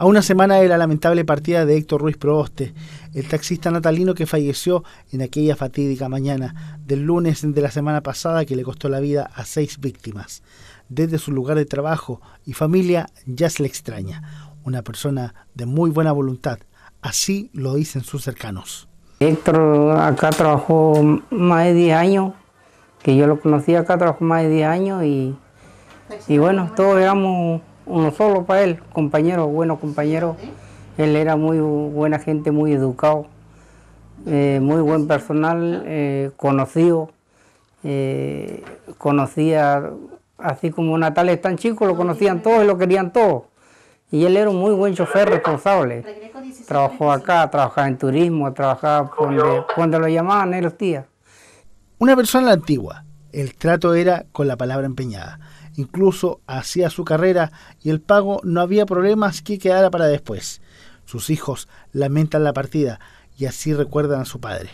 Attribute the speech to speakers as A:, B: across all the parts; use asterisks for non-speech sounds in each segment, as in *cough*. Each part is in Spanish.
A: A una semana de la lamentable partida de Héctor Ruiz Proboste, el taxista natalino que falleció en aquella fatídica mañana del lunes de la semana pasada que le costó la vida a seis víctimas. Desde su lugar de trabajo y familia ya se le extraña. Una persona de muy buena voluntad, así lo dicen sus cercanos.
B: Héctor acá trabajó más de 10 años, que yo lo conocí acá, trabajó más de 10 años y, y bueno, todos éramos uno solo para él, compañero, bueno compañero. Él era muy buena gente, muy educado, eh, muy buen personal, eh, conocido. Eh, conocía, así como Natal es tan chico, lo conocían todos y lo querían todos. Y él era un muy buen chofer responsable. Trabajó acá, trabajaba en turismo, trabajaba cuando, lo llamaban en los días.
A: Una persona antigua, el trato era con la palabra empeñada incluso hacía su carrera y el pago no había problemas que quedara para después. Sus hijos lamentan la partida y así recuerdan a su padre.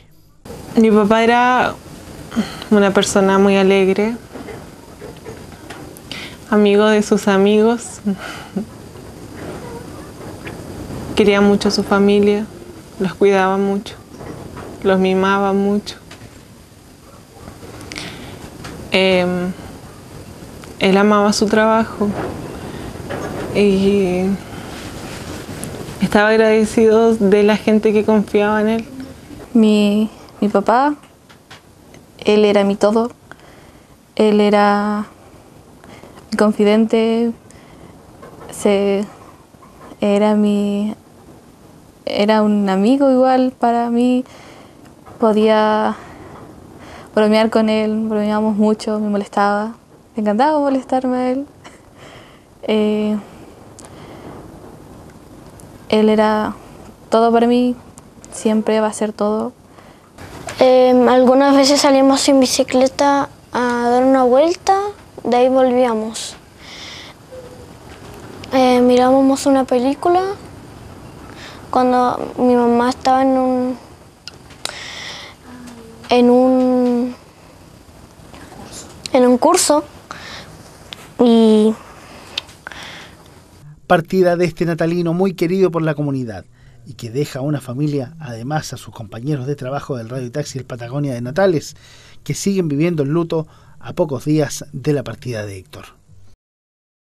C: Mi papá era una persona muy alegre, amigo de sus amigos, quería mucho a su familia, los cuidaba mucho, los mimaba mucho. Em, él amaba su trabajo y estaba agradecido de la gente que confiaba en él.
D: Mi, papá, él era mi todo, él era mi confidente, se, era mi era un amigo igual para mí, podía bromear con él, bromeábamos mucho, me molestaba. Me encantaba molestarme a él. *laughs* Eh, él era todo para mí, siempre va a ser todo.
E: Em, algunas veces salimos en bicicleta a dar una vuelta, de ahí volvíamos. Eh, mirábamos una película cuando mi mamá estaba en un en un en un curso y
A: partida de este natalino muy querido por la comunidad y que deja a una familia, además a sus compañeros de trabajo del Radio Taxi El Patagonia de Natales, que siguen viviendo el luto a pocos días de la partida de Héctor.